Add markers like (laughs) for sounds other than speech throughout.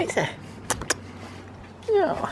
pizza. Yeah.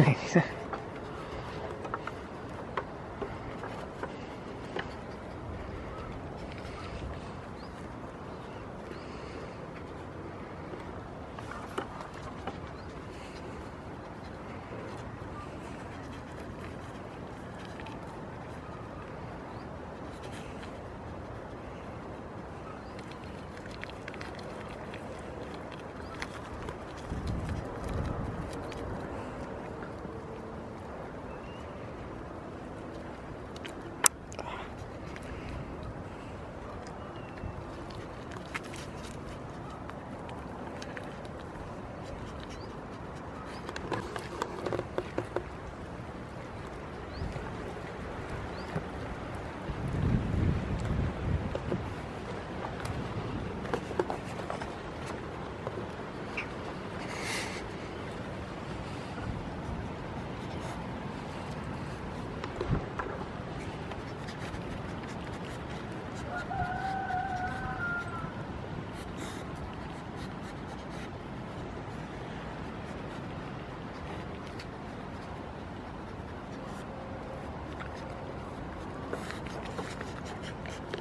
anything.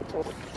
Thank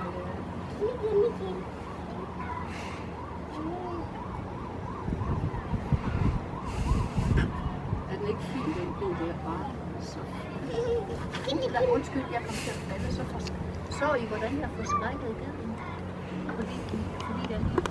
den ikke der? Bare så Undskyld, jeg kom til at falde, så, for, så I, hvordan jeg forskrækkede gaden. Fordi, fordi den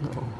Oh.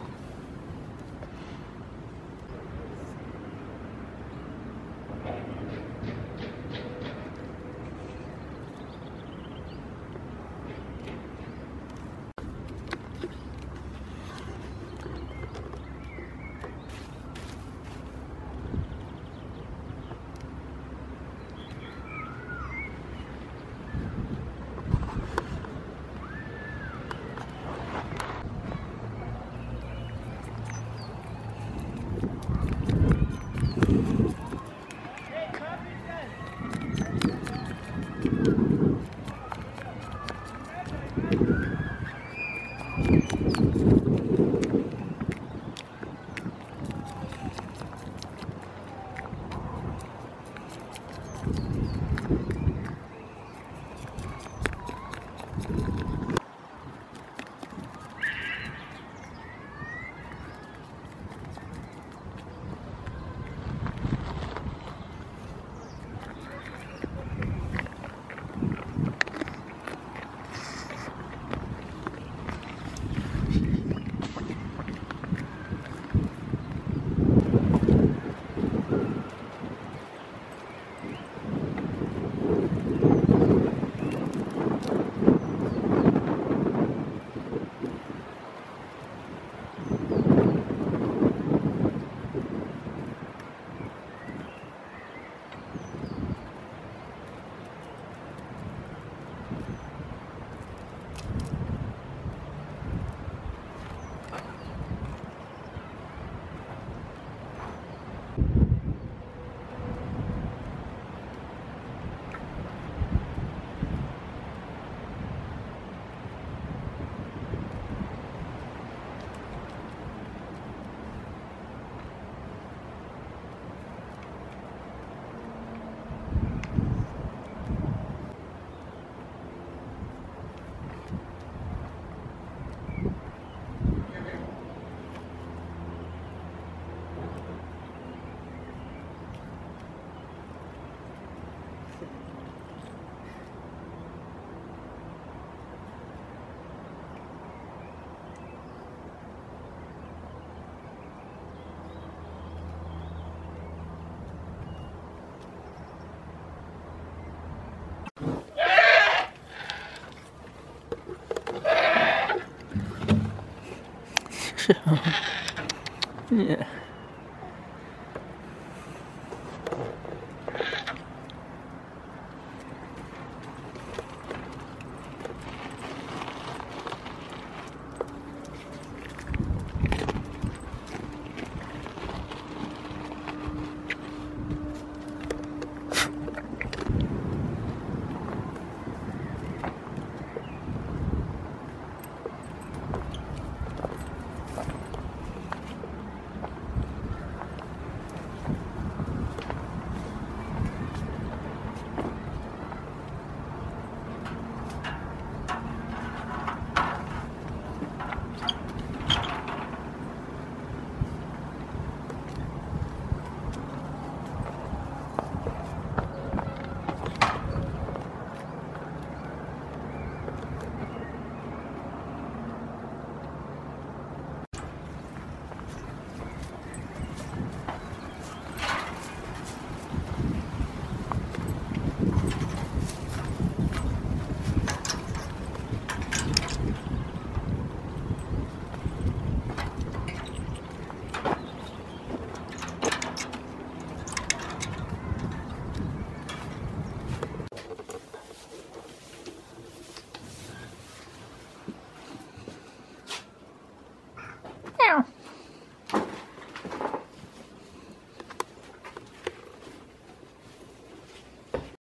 (laughs) yeah.